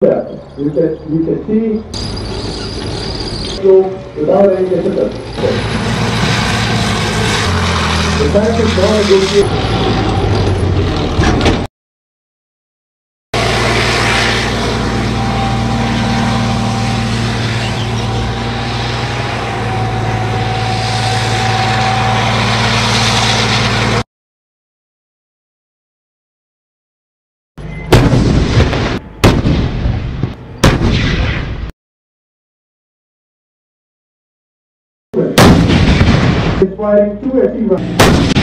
that you can, you can see so without any difficulty. The fact is not a good thing. It's fighting two SE rounds.